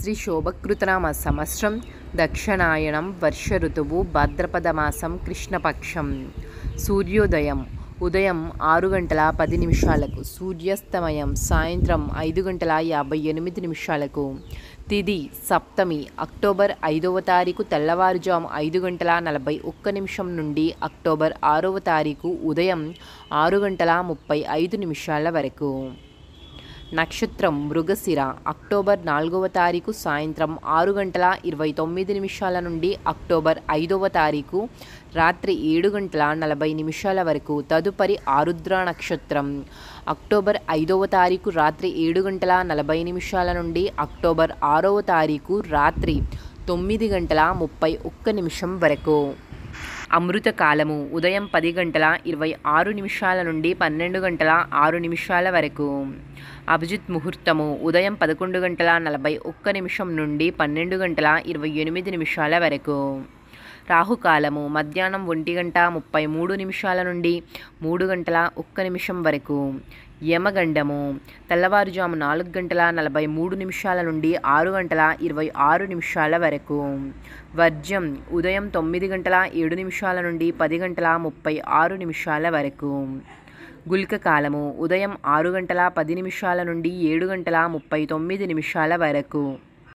శ్రీ శోభకృతనామ సంవత్సరం దక్షిణాయనం వర్ష ఋతువు భాద్రపద మాసం కృష్ణపక్షం. సూర్యోదయం. ఉదయం ఆరు గంటల పది నిమిషాలకు. సూర్యాస్తమయం సాయంత్రం ఐదు గంటల యాభై ఎనిమిది నిమిషాలకు. తిది సప్తమి. అక్టోబర్ ఐదవ తారీఖు తెల్లవారుజాము ఐదు గంటల నలభై ఒక్క నిమిషం నుండి అక్టోబర్ ఆరవ తారీఖు ఉదయం ఆరు గంటల ముప్పై ఐదు నిమిషాల వరకు. నక్షత్రం మృగశిర. అక్టోబర్ నాలుగవ తారీఖు సాయంత్రం ఆరు గంటల ఇరవై తొమ్మిది నిమిషాల నుండి అక్టోబర్ ఐదవ తారీఖు రాత్రి ఏడు గంటల నలభై నిమిషాల వరకు తదుపరి ఆరుద్ర నక్షత్రం. అక్టోబర్ ఐదవ తారీఖు రాత్రి ఏడు గంటల నలభై నిమిషాల నుండి అక్టోబర్ ఆరవ తారీఖు రాత్రి తొమ్మిది గంటల ముప్పై ఒక్క నిమిషం వరకు. అమృతకాలము. ఉదయం పది గంటల ఇరవై ఆరు నిమిషాల నుండి పన్నెండు గంటల ఆరు నిమిషాల వరకు. అభిజిత్ ముహూర్తము. ఉదయం పదకొండు గంటల నలభై ఒక్క నిమిషం నుండి పన్నెండు గంటల ఇరవై ఎనిమిది నిమిషాల వరకు. రాహుకాలము మధ్యాహ్నం ఒంటి గంట ముప్పై మూడు నిమిషాల నుండి మూడు గంటల ఒక్క నిమిషం వరకు. యమగండము తెల్లవారుజాము నాలుగు గంటల నలభై మూడు నిమిషాల నుండి ఆరు గంటల ఇరవై ఆరు నిమిషాల వరకు. వర్జం ఉదయం తొమ్మిది గంటల ఏడు నిమిషాల నుండి పది గంటల ముప్పై ఆరు నిమిషాల వరకు. గుల్క కాలము ఉదయం ఆరు గంటల పది నిమిషాల నుండి ఏడు గంటల ముప్పై తొమ్మిది నిమిషాల వరకు.